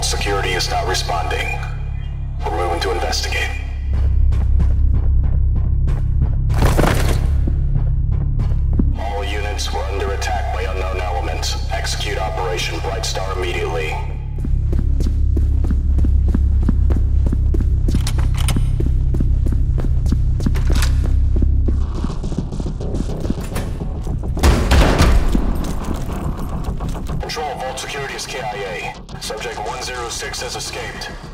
Vault security is not responding. We're moving to investigate. All units were under attack by unknown elements. Execute Operation Bright Star immediately. Control, security is KIA. Subject 106 has escaped.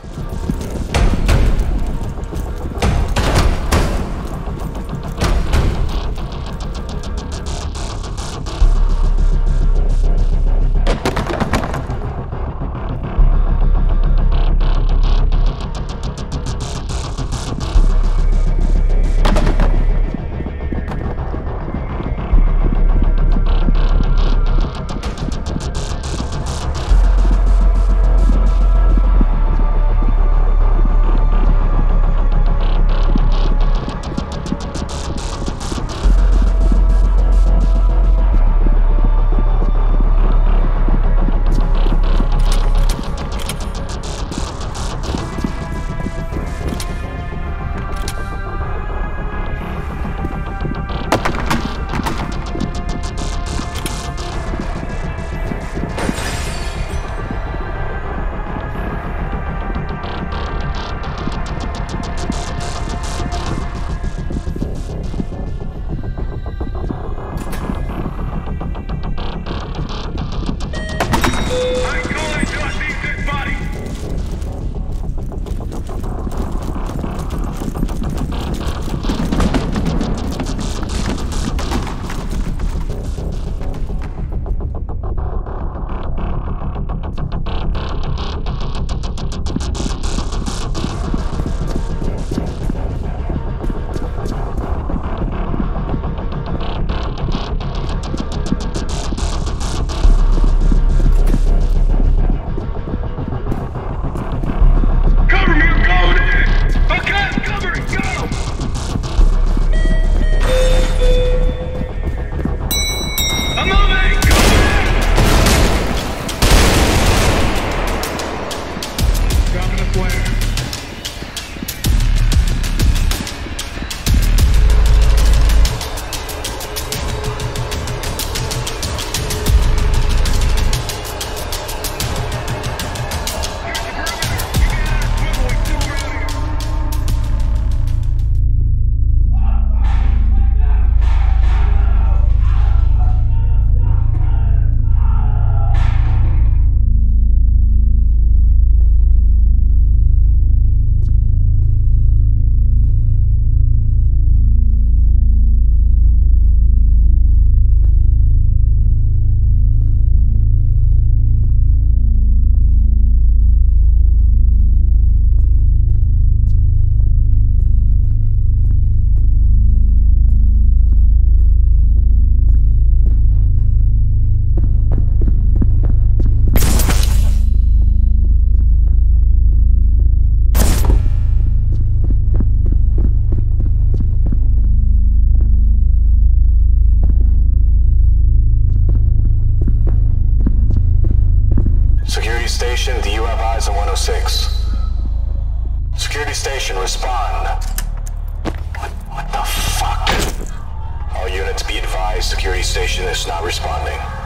Security station is not responding.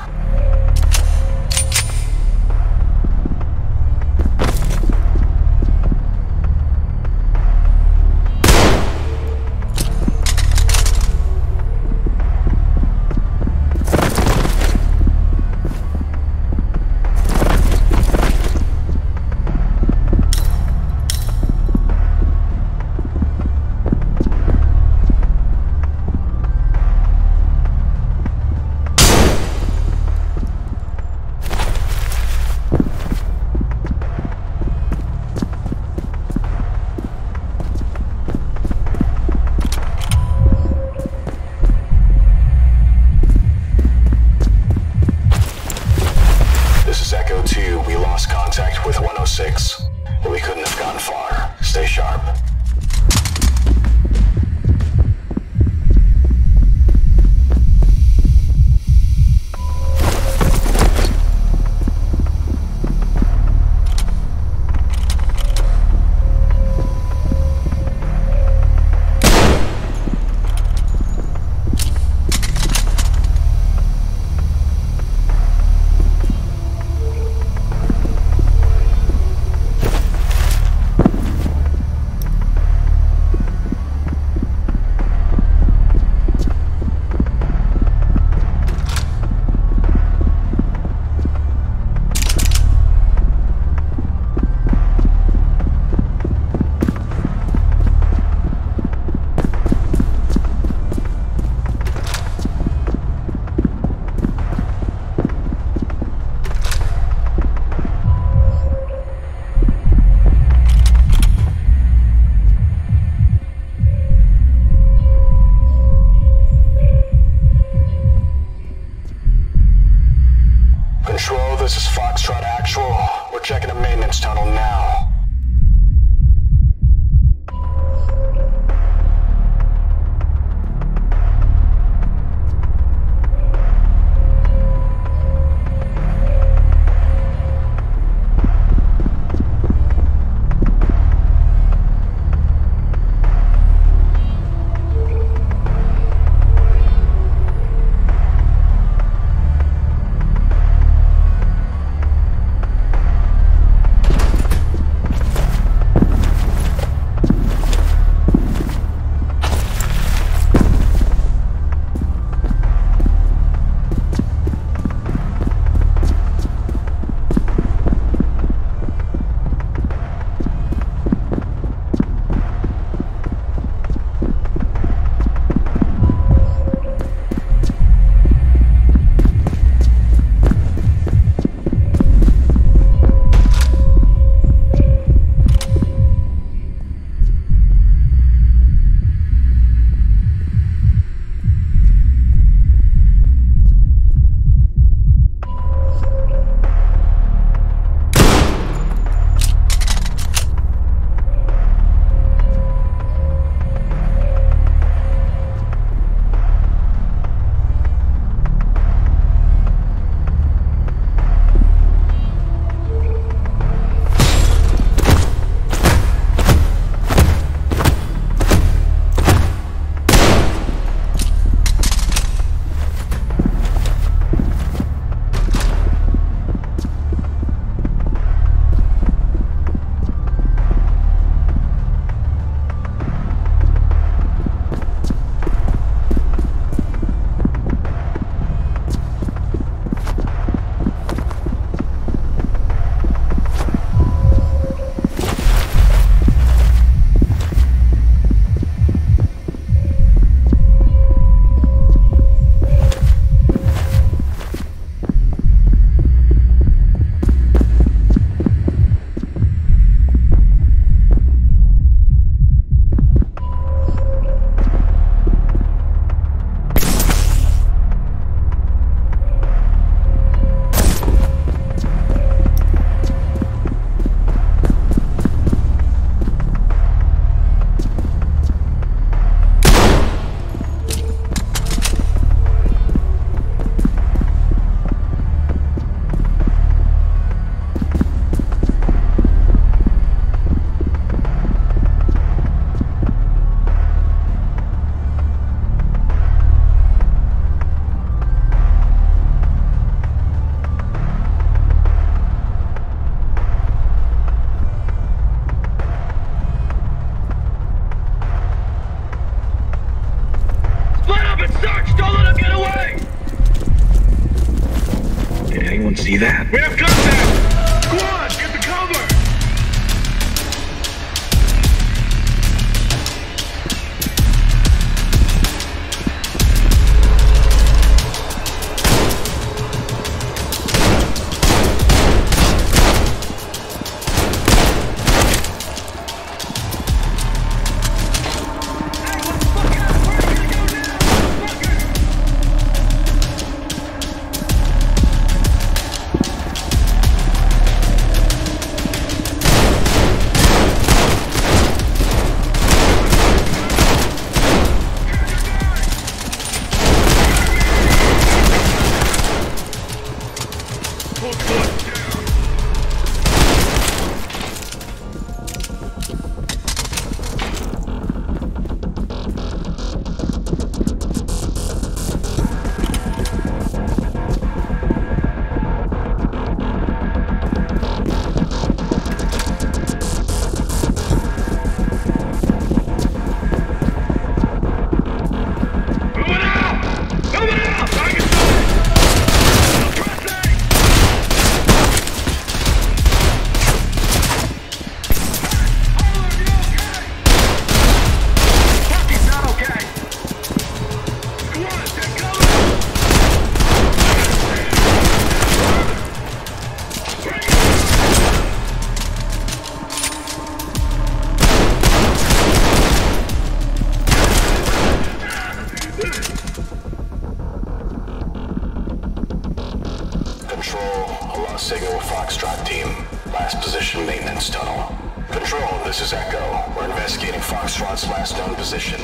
Control, Allah Signal Foxtrot Team. Last position maintenance tunnel. Control, this is Echo. We're investigating Foxtrot's last known position.